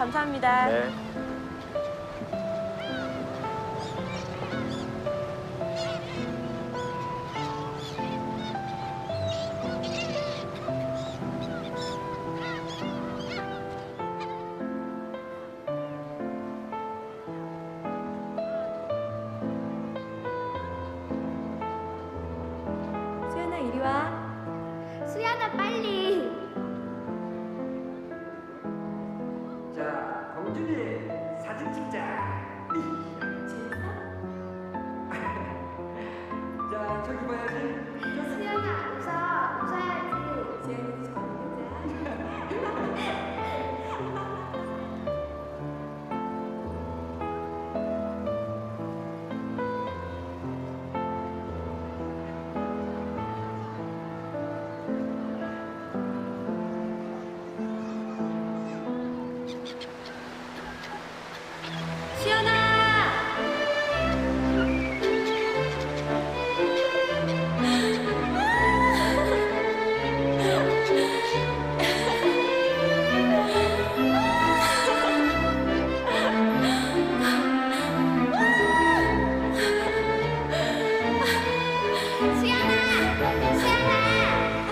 감사합니다. 네. 공준이 사진 찍자. 자, 저기 봐야지. 수연아 웃어. 웃어야지. 재현이 青儿青儿青儿